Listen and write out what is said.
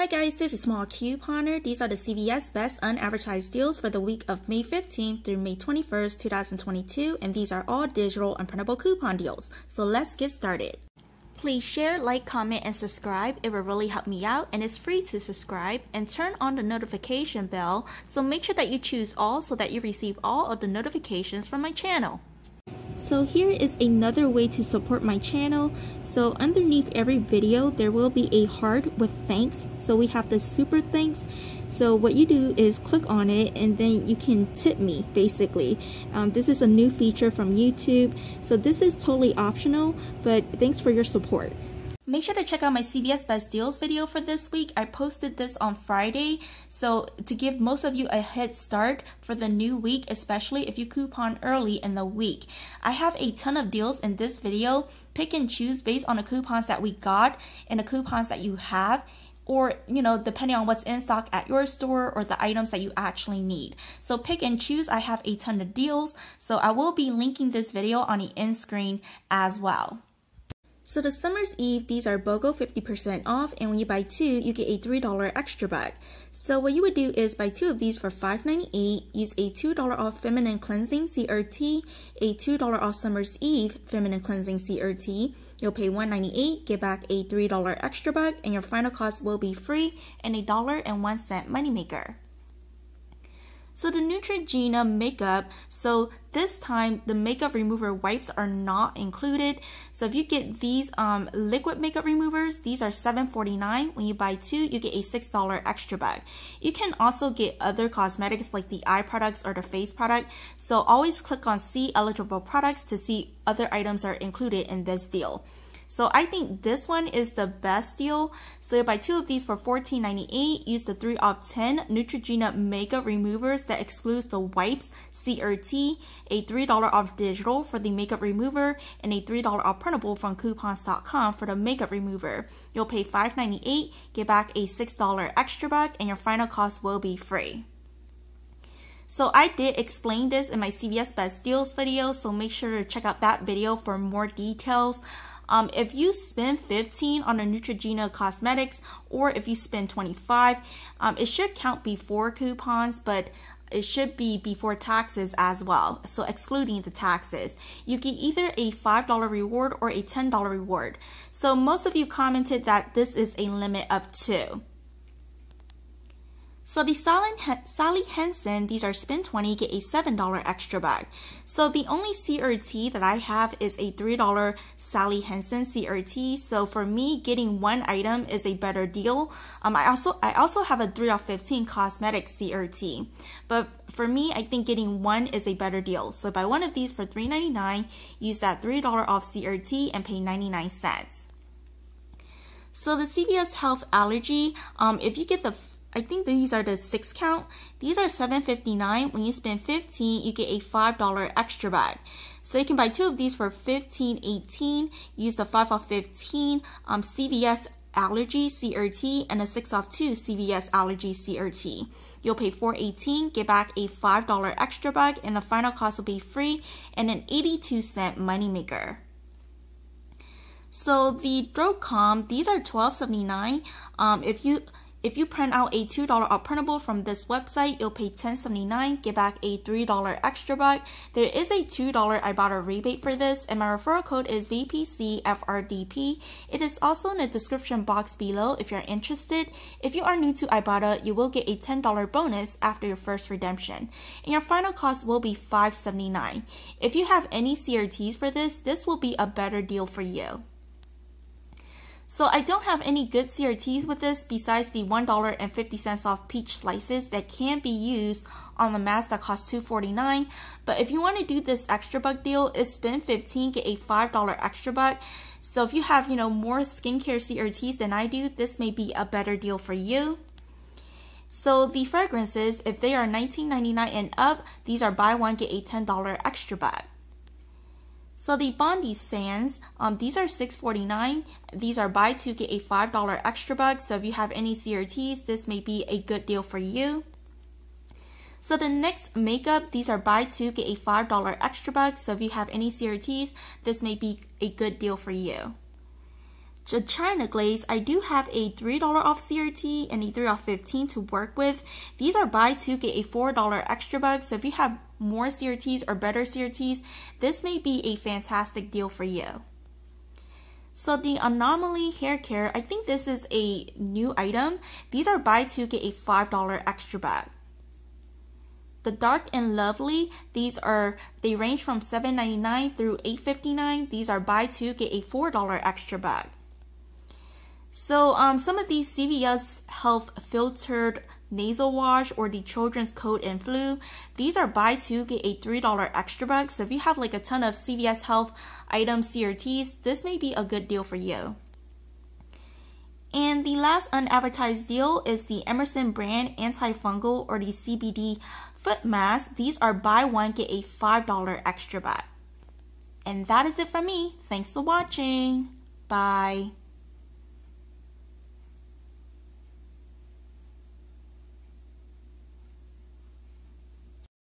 Hi guys, this is Small Couponer. These are the CVS Best Unadvertised Deals for the week of May 15th through May 21st, 2022, and these are all digital and printable coupon deals. So let's get started. Please share, like, comment, and subscribe. It will really help me out, and it's free to subscribe. And turn on the notification bell, so make sure that you choose all so that you receive all of the notifications from my channel. So here is another way to support my channel. So underneath every video, there will be a heart with thanks. So we have the super thanks. So what you do is click on it and then you can tip me basically. Um, this is a new feature from YouTube. So this is totally optional, but thanks for your support. Make sure to check out my CVS Best Deals video for this week. I posted this on Friday, so to give most of you a head start for the new week, especially if you coupon early in the week. I have a ton of deals in this video. Pick and choose based on the coupons that we got and the coupons that you have or you know depending on what's in stock at your store or the items that you actually need so pick and choose i have a ton of deals so i will be linking this video on the end screen as well so the Summer's Eve, these are BOGO 50% off, and when you buy two, you get a $3 extra bag. So what you would do is buy two of these for $5.98, use a $2 off Feminine Cleansing CRT, a $2 off Summer's Eve Feminine Cleansing CRT, You'll pay $1.98, get back a $3 extra bag, and your final cost will be free and a dollar and one cent moneymaker. So the Neutrogena makeup, so this time the makeup remover wipes are not included. So if you get these um, liquid makeup removers, these are $7.49. When you buy two, you get a $6 extra bag. You can also get other cosmetics like the eye products or the face product. So always click on see eligible products to see other items are included in this deal. So I think this one is the best deal. So you buy two of these for $14.98. Use the 3 off 10 Neutrogena makeup removers that excludes the wipes, CRT, a $3 off digital for the makeup remover, and a $3 off printable from coupons.com for the makeup remover. You'll pay $5.98, get back a $6 extra bag, and your final cost will be free. So I did explain this in my CVS Best Deals video, so make sure to check out that video for more details. Um, if you spend 15 on a Neutrogena cosmetics or if you spend 25, um, it should count before coupons, but it should be before taxes as well. So excluding the taxes, you get either a $5 reward or a $10 reward. So most of you commented that this is a limit of two. So the Sally Hansen, these are spend 20, get a $7 extra bag. So the only CRT that I have is a $3 Sally Hansen CRT. So for me, getting one item is a better deal. Um, I also I also have a 3 off 15 cosmetic CRT. But for me, I think getting one is a better deal. So buy one of these for $3.99, use that $3 off CRT and pay 99 cents. So the CVS Health Allergy, um, if you get the I think these are the six count. These are $7.59. When you spend 15 you get a $5 extra bag. So you can buy two of these for $15.18. Use the 5 off 15 um, CVS Allergy CRT and a 6 off 2 CVS Allergy CRT. You'll pay $4.18, get back a $5 extra bag, and the final cost will be free and an 82 cent moneymaker. So the Calm, these are $12.79. Um, if you if you print out a $2 off printable from this website, you'll pay $10.79, get back a $3 extra buck. There is a $2 Ibotta rebate for this, and my referral code is VPCFRDP. It is also in the description box below if you're interested. If you are new to Ibotta, you will get a $10 bonus after your first redemption, and your final cost will be $5.79. If you have any CRTs for this, this will be a better deal for you. So I don't have any good CRTs with this besides the $1.50 off peach slices that can be used on the mask that costs $2.49. But if you want to do this extra buck deal, it's spend 15 get a $5 extra buck. So if you have, you know, more skincare CRTs than I do, this may be a better deal for you. So the fragrances, if they are $19.99 and up, these are buy one get a $10 extra bag. So the Bondi Sands, um, these are $6.49. These are buy two get a $5 extra bag. So if you have any CRTs, this may be a good deal for you. So the NYX makeup, these are buy two get a $5 extra bag. So if you have any CRTs, this may be a good deal for you. The China Glaze, I do have a $3 off CRT and a 3 off 15 to work with. These are buy two, get a $4 extra bug. So if you have more CRTs or better CRTs, this may be a fantastic deal for you. So the Anomaly Hair Care, I think this is a new item. These are buy two, get a $5 extra bag. The Dark and Lovely, these are they range from $7.99 through $8.59. These are buy two, get a $4 extra bag. So um, some of these CVS Health filtered nasal wash or the children's cold and flu, these are buy two get a $3 extra bag. So if you have like a ton of CVS Health items, CRTs, this may be a good deal for you. And the last unadvertised deal is the Emerson brand antifungal or the CBD foot mask. These are buy one get a $5 extra bag. And that is it from me. Thanks for watching. Bye.